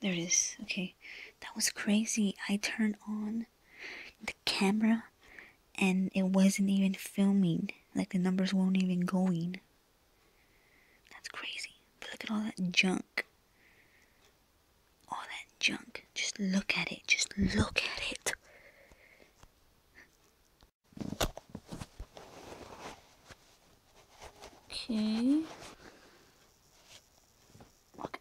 There it is. Okay. That was crazy. I turned on the camera and it wasn't even filming. Like the numbers weren't even going. That's crazy. But look at all that junk. All that junk. Just look at it. Just look at it. Okay. Okay.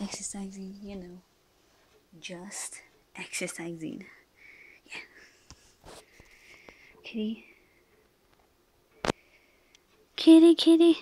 Exercising, you know. Just exercising. Yeah. Kitty. Kitty, kitty.